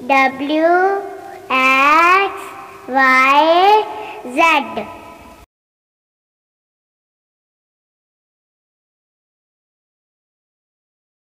W X Y Z